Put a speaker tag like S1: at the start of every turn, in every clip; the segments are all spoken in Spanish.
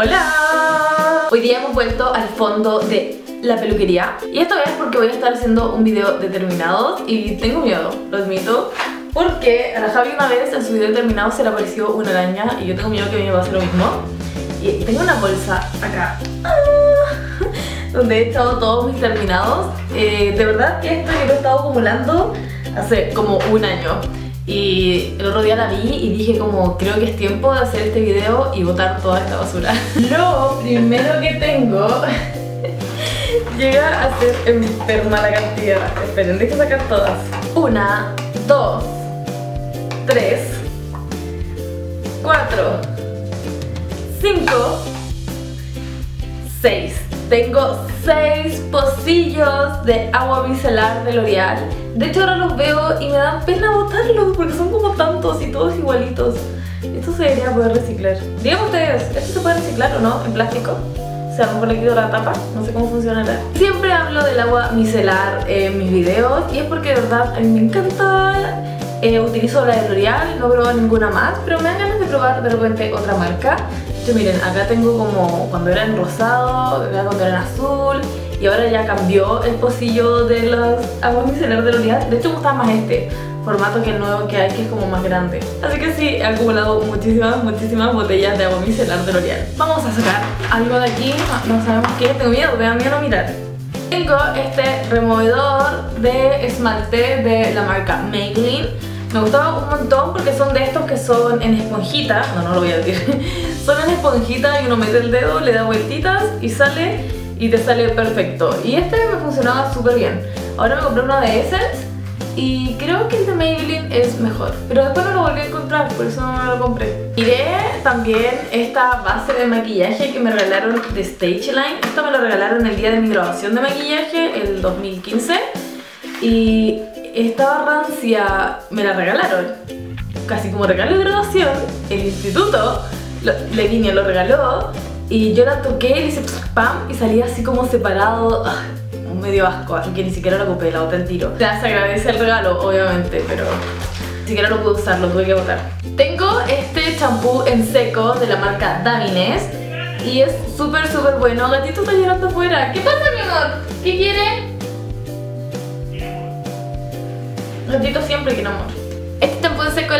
S1: Hola. Hoy día hemos vuelto al fondo de la peluquería. Y esto es porque voy a estar haciendo un video de terminados Y tengo miedo, lo admito Porque a la Javi una vez en su video de terminados se le apareció una araña Y yo tengo miedo que a mí me pase lo mismo. Y tengo una bolsa acá. Ah, Donde he echado todos mis terminados. Eh, De verdad que esto yo lo he estado acumulando hace como un año y el otro día la vi y dije como creo que es tiempo de hacer este video y botar toda esta basura. Lo primero que tengo llega a ser enferma la cantidad. Esperen, dejo sacar todas. Una, dos, tres, cuatro, cinco, seis. Tengo 6 pocillos de agua micelar de L'Oreal. De hecho ahora los veo y me dan pena botarlos porque son como tantos y todos igualitos. Esto se debería poder reciclar. Díganme ustedes, ¿esto se puede reciclar o no en plástico? O sea, a lo mejor le quito la tapa, no sé cómo funcionará. Siempre hablo del agua micelar en mis videos y es porque de verdad a mí me encanta. Eh, utilizo la de L'Oreal, no he probado ninguna más, pero me dan ganas de probar de repente otra marca miren, acá tengo como cuando era en rosado, acá cuando era en azul y ahora ya cambió el pocillo de los aguas micelar de L'Oreal. De hecho me gusta más este formato que el nuevo que hay, que es como más grande. Así que sí, he acumulado muchísimas, muchísimas botellas de agua micelar de L'Oreal. Vamos a sacar algo de aquí, no, sabemos qué, tengo miedo, me da miedo mirar. Tengo este removedor de esmalte de la marca Maybelline. Me gustaba un montón porque son de estos que son en esponjita, no, no lo voy a decir, son en esponjita y uno mete el dedo, le da vueltitas y sale y te sale perfecto. Y este me funcionaba súper bien. Ahora me compré uno de Essence y creo que el de Maybelline es mejor. Pero después no lo volví a encontrar, por eso no me lo compré. Miré también esta base de maquillaje que me regalaron de Stage Line. Esto me lo regalaron el día de mi grabación de maquillaje, el 2015. Y estaba rancia, me la regalaron. Casi como regalo de graduación, el instituto Levinia lo regaló y yo la toqué, le hice pam y salía así como separado, un medio asco, así que ni siquiera lo ocupé, la boté el tiro. Ya agradece el regalo, obviamente, pero ni siquiera lo pude usar, lo tuve que botar. Tengo este champú en seco de la marca Davines y es súper súper bueno. Gatito está llorando afuera. ¿Qué pasa, mi amor? ¿Qué quiere? Gatito siempre quiere amor.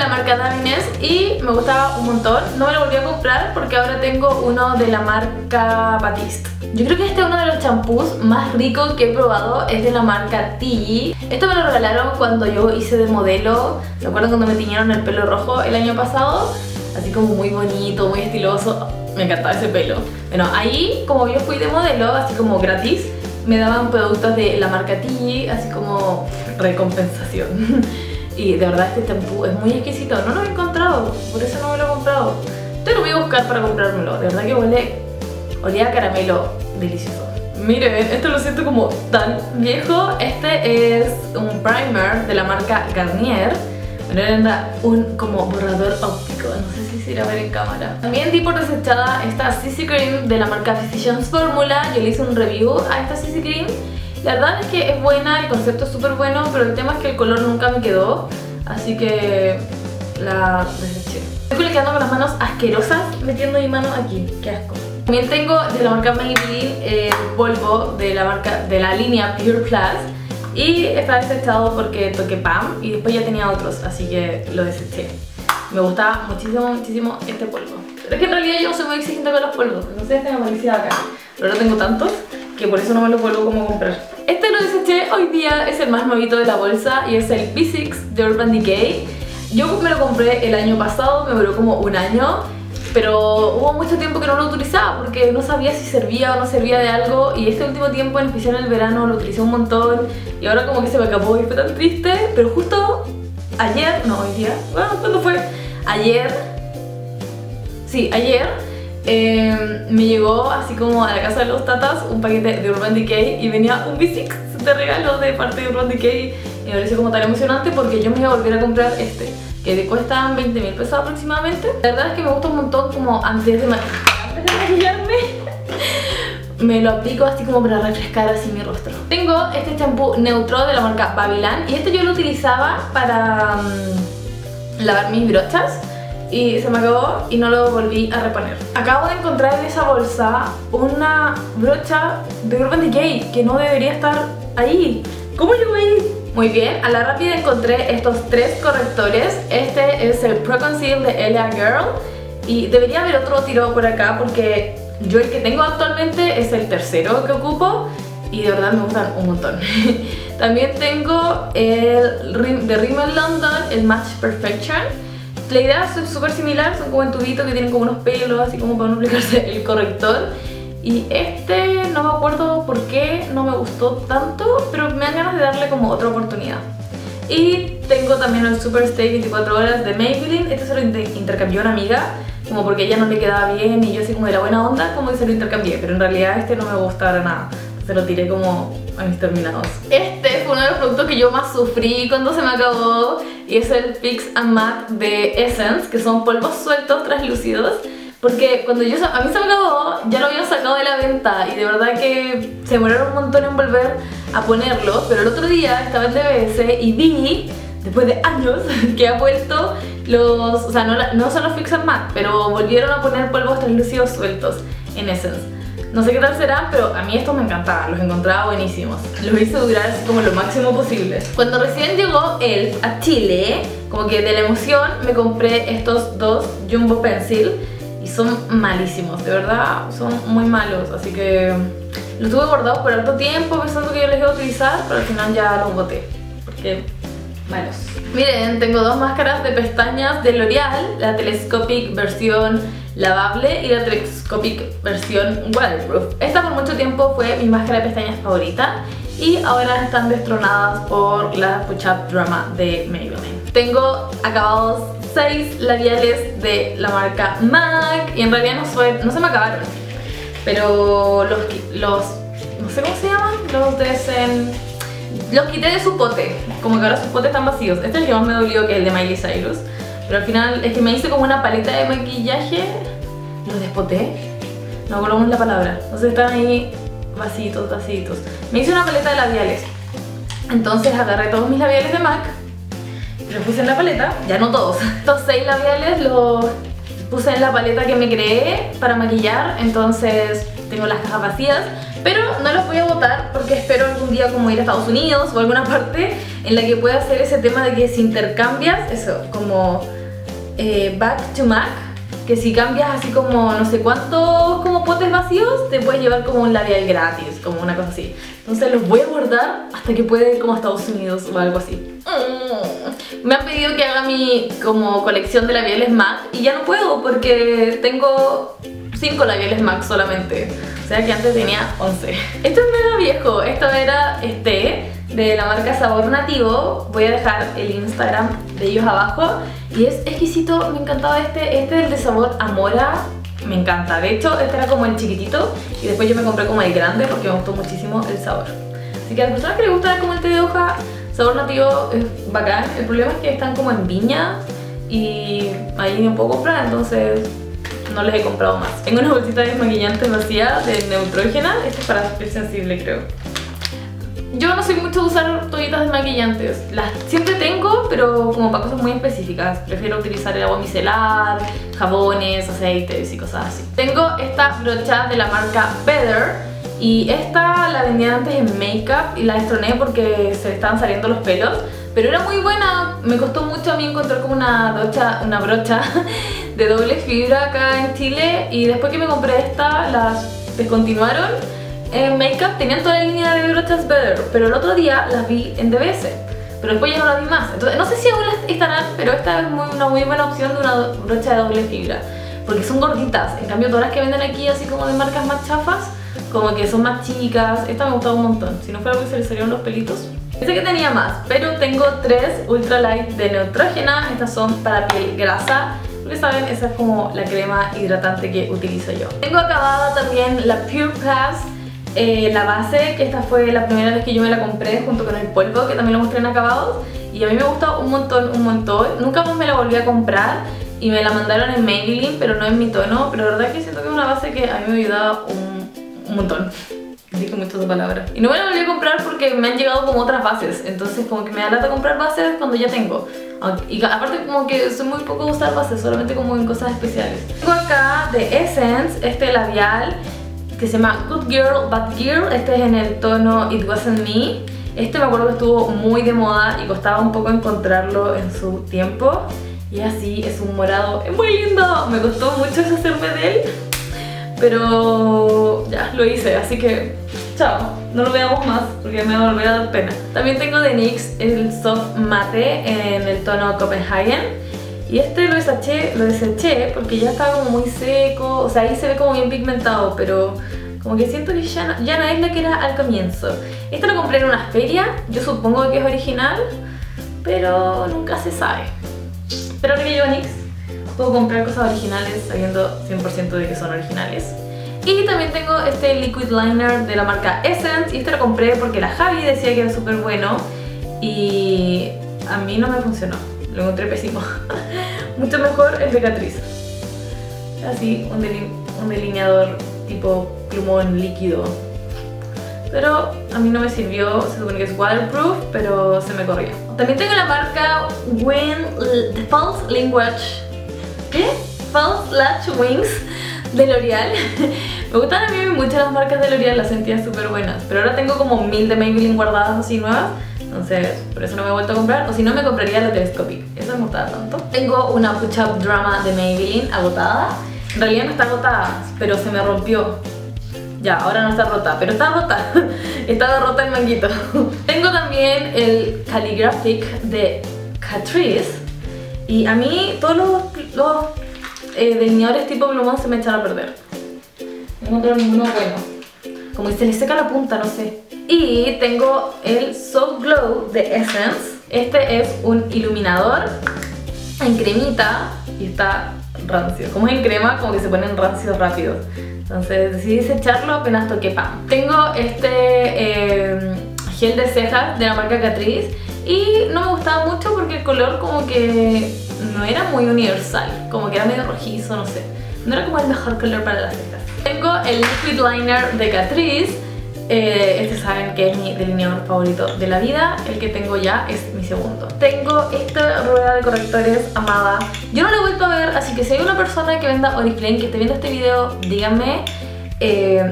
S1: La marca Davines y me gustaba un montón. No me lo volví a comprar porque ahora tengo uno de la marca Batiste. Yo creo que este es uno de los champús más ricos que he probado, es de la marca Tigi. Esto me lo regalaron cuando yo hice de modelo, ¿se acuerdan cuando me tiñeron el pelo rojo el año pasado? Así como muy bonito, muy estiloso, me encantaba ese pelo. Bueno, ahí como yo fui de modelo, así como gratis, me daban productos de la marca Tigi, así como recompensación. Y de verdad este champú es muy exquisito. No lo he encontrado, por eso no me lo he comprado. Te lo voy a buscar para comprármelo. De verdad que huele, olía a caramelo delicioso. Miren, esto lo siento como tan viejo. Este es un primer de la marca Garnier. Era un como borrador óptico, no sé si se irá a ver en cámara. También di por desechada esta CC Cream de la marca Physicians Formula. Yo le hice un review a esta CC Cream la verdad es que es buena, el concepto es súper bueno, pero el tema es que el color nunca me quedó, así que la deseché. Estoy quedando con las manos asquerosas metiendo mi mano aquí, qué asco. También tengo de la marca Maybelline el polvo de la marca de la línea Pure Plus y está desechado porque toqué Pam y después ya tenía otros, así que lo deseché. Me gusta muchísimo, muchísimo este polvo. Pero es que en realidad yo no soy muy exigente con los polvos, sé, este me parecía acá. Pero no tengo tantos que por eso no me lo vuelvo como comprar. Este lo deseché hoy día, es el más nuevito de la bolsa y es el B6 de Urban Decay. Yo me lo compré el año pasado, me duró como un año, pero hubo mucho tiempo que no lo utilizaba porque no sabía si servía o no servía de algo y este último tiempo, en especial en el verano, lo utilicé un montón y ahora como que se me acabó y fue tan triste, pero justo ayer, no hoy día, bueno, ¿cuándo fue? Ayer, sí, ayer Em, me llegó así como a la casa de los tatas un paquete de Urban Decay y venía un B6 de regalo de parte de Urban Decay. Y me pareció como tan emocionante porque yo me iba a volver a comprar este que te cuestan 20 mil pesos aproximadamente. La verdad es que me gusta un montón como antes de, antes de maquillarme me lo aplico así como para refrescar así mi rostro. Tengo este champú neutro de la marca Babylon y este yo lo utilizaba para mm, lavar mis brochas y se me acabó y no lo volví a reponer. Acabo de encontrar en esa bolsa una brocha de Urban Decay que no debería estar ahí. ¿Cómo llegó ahí? Muy bien, a la rápida encontré estos tres correctores. Este es el Pro Conceal de Elia Girl y debería haber otro tirado por acá porque yo el que tengo actualmente es el tercero que ocupo y de verdad me gustan un montón. También tengo el de Rimmel London, el Match Perfection la idea es súper similar, son como en tubito que tienen como unos pelos, así como para no aplicarse el corrector. Y este no me acuerdo por qué no me gustó tanto, pero me dan ganas de darle como otra oportunidad. Y tengo también el Super Stay 24 horas de Maybelline, este se lo intercambió una amiga, como porque ella no le quedaba bien y yo así como de la buena onda, como que se lo intercambié, pero en realidad este no me gusta para nada, se lo tiré como a mis terminados. Este fue uno de los productos que yo más sufrí cuando se me acabó y es el Fix and Matte de Essence, que son polvos sueltos translúcidos. Porque cuando yo, a mí se me acabó, ya lo habían sacado de la venta y de verdad que se demoraron un montón en volver a ponerlo. Pero el otro día estaba en DBS y vi, después de años, que ha vuelto los, o sea, no, no son los Fix and Matte, pero volvieron a poner polvos translúcidos sueltos en Essence. No sé qué tal serán, pero a mí estos me encantaban, los encontraba buenísimos. Los hice durar como lo máximo posible. Cuando recién llegó él a Chile, como que de la emoción me compré estos dos Jumbo Pencil y son malísimos, de verdad son muy malos, así que los tuve guardados por alto tiempo pensando que yo les iba a utilizar, pero al final ya los boté, porque malos. Miren, tengo dos máscaras de pestañas de L'Oreal, la Telescopic versión lavable y la Telescopic versión waterproof. Esta por mucho tiempo fue mi máscara de pestañas favorita y ahora están destronadas por la Push Up Drama de Maybelline. Tengo acabados 6 labiales de la marca MAC y en realidad no, fue, no se me acabaron, pero los, los, no sé cómo se llaman, los desen... Los quité de su pote, como que ahora sus potes están vacíos. Este es el que más me dolió que es el de Miley Cyrus. Pero al final es que me hice como una paleta de maquillaje, lo despoté, no acuerdo la palabra. Entonces están ahí vasitos, vasitos. Me hice una paleta de labiales. Entonces agarré todos mis labiales de MAC, los puse en la paleta, ya no todos. Estos seis labiales los puse en la paleta que me creé para maquillar, entonces tengo las cajas vacías. Pero no los voy a botar porque espero algún día como ir a Estados Unidos o alguna parte en la que pueda hacer ese tema de que si intercambias, eso, como eh, Back to Mac, que si cambias así como no sé cuántos como potes vacíos, te puedes llevar como un labial gratis, como una cosa así. Entonces los voy a guardar hasta que pueda ir como a Estados Unidos o algo así. Mm. Me han pedido que haga mi como colección de labiales MAC y ya no puedo porque tengo 5 labiales MAC solamente. O sea que antes tenía 11. Esto es mega viejo, esto era este de la marca Sabor Nativo. Voy a dejar el Instagram de ellos abajo. Y es exquisito, me encantaba este. Este es el de sabor Amora, me encanta. De hecho, este era como el chiquitito y después yo me compré como el grande porque me gustó muchísimo el sabor. Así que a las personas que les gusta como el té de hoja, sabor nativo es bacán. El problema es que están como en viña y ahí no puedo comprar, entonces no les he comprado más. Tengo una bolsita de desmaquillante vacía de Neutrogena. Este es para piel sensible, creo. Yo no soy mucho de usar toallitas desmaquillantes. Las siempre tengo, pero como para cosas muy específicas. Prefiero utilizar el agua micelar, jabones, aceites y cosas así. Tengo esta brocha de la marca Better. Y esta la vendía antes en Makeup y la destroné porque se estaban saliendo los pelos. Pero era muy buena, me costó mucho a mí encontrar como una brocha de doble fibra acá en Chile. Y después que me compré esta, las descontinuaron en Makeup tenían toda la línea de brochas Better, pero el otro día las vi en DBS, pero después ya no las vi más. Entonces, no sé si aún estarán, pero esta es una muy buena opción de una brocha de doble fibra, porque son gorditas. En cambio, todas las que venden aquí, así como de marcas más chafas, como que son más chicas. Esta me gustado un montón. Si no fuera porque se le salieron los pelitos. Pensé que tenía más, pero tengo tres Ultra Light de Neutrogena. Estas son para piel grasa. Ustedes saben, esa es como la crema hidratante que utilizo yo. Tengo acabada también la Pure Pass eh, la base, que esta fue la primera vez que yo me la compré junto con el polvo, que también lo mostré en acabados. Y a mí me gusta un montón, un montón. Nunca más me la volví a comprar y me la mandaron en Maybelline, pero no en mi tono. Pero la verdad es que siento que es una base que a mí me ayuda un, un montón. Mucho de palabras. Y no me la volví a comprar porque me han llegado como otras bases. Entonces como que me da lata comprar bases cuando ya tengo. Y aparte como que soy muy poco usar bases, solamente como en cosas especiales. Tengo acá de Essence este labial que se llama Good Girl Bad Girl. Este es en el tono It Wasn't Me. Este me acuerdo que estuvo muy de moda y costaba un poco encontrarlo en su tiempo. Y así, es un morado, es muy lindo. Me costó mucho deshacerme de él, pero ya, lo hice, así que chao. No lo veamos más porque me va a dar pena. También tengo de NYX el Soft Mate en el tono Copenhagen. Y este lo deseché, lo deseché porque ya estaba como muy seco, o sea, ahí se ve como bien pigmentado, pero como que siento que ya no, ya no es lo que era al comienzo. Este lo compré en una feria, yo supongo que es original, pero nunca se sabe. Pero ahora que llevo NYX, puedo comprar cosas originales sabiendo 100% de que son originales. Y también tengo este liquid liner de la marca Essence y este lo compré porque la Javi decía que era súper bueno y a mí no me funcionó, lo encontré pésimo. Mucho mejor el de. Así, un, delineador tipo plumón líquido. Pero a mí no me sirvió, se supone que es waterproof, pero se me corrió. También tengo la marca Win The False Watch. ¿Qué? False Latch Wings de L'Oreal. me gustan a mí mucho las marcas de L'Oreal, las sentía súper buenas. Pero ahora tengo como mil de Maybelline guardadas así nuevas. Entonces, por eso no me he vuelto a comprar. O si no, me compraría la Telescopic. Eso me gustaba tanto. Tengo una Push Up Drama de Maybelline agotada. En realidad no está agotada, pero se me rompió. Ya, ahora no está rota, pero está rota. Estaba rota el manguito. Tengo también el Calligraphic de Catrice. Y a mí todos los, los eh, delineadores tipo plumón se me echan a perder. No encuentro ninguno bueno. Como que se le seca la punta, no sé. Y tengo el Soft Glow de Essence. Este es un iluminador en cremita y está rancio. Como es en crema, como que se ponen rancios rápido. Entonces decidí desecharlo apenas toqué pan. Tengo este eh, gel de cejas de la marca Catrice y no me gustaba mucho porque el color como que no era muy universal, como que era medio rojizo, no sé. No era como el mejor color para las cejas. Tengo el Liquid Liner de Catrice. Eh, este saben que es mi delineador favorito de la vida. El que tengo ya es mi segundo. Tengo esta rueda de correctores amada. Yo no la he vuelto a ver, así que si hay una persona que venda Oriflame que esté viendo este video, díganme. Eh,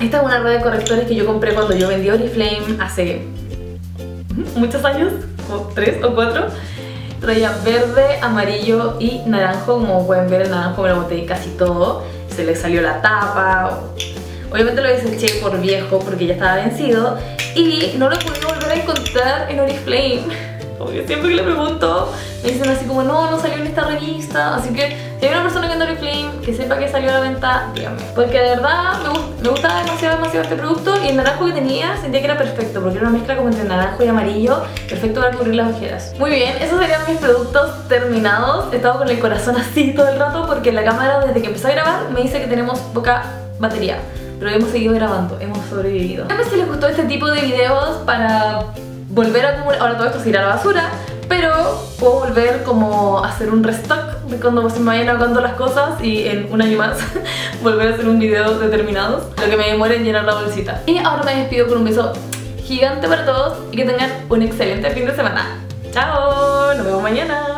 S1: esta es una rueda de correctores que yo compré cuando yo vendí Oriflame hace muchos años, 3 o 4 traía verde, amarillo y naranjo, como pueden ver el naranjo me lo boté casi todo, se le salió la tapa, obviamente lo deseché por viejo porque ya estaba vencido y no lo pude volver a encontrar en Oriflame Siempre que le pregunto me dicen así como no, no salió en esta revista así que si hay una persona que anda Oriflame que sepa que salió a la venta, díganme porque de verdad me, me gustaba demasiado, demasiado este producto y el naranjo que tenía sentía que era perfecto porque era una mezcla como entre naranjo y amarillo perfecto para cubrir las ojeras. Muy bien, esos serían mis productos terminados. He estado con el corazón así todo el rato porque la cámara desde que empecé a grabar me dice que tenemos poca batería pero hemos seguido grabando, hemos sobrevivido. Díganme si les gustó este tipo de videos para volver a acumular, ahora todo esto se irá a la basura, pero puedo volver como a hacer un restock de cuando se me vayan acabando las cosas y en un año más volver a hacer un video determinado, lo que me demore en llenar la bolsita. Y ahora me despido con un beso gigante para todos y que tengan un excelente fin de semana. ¡Chao! Nos vemos mañana.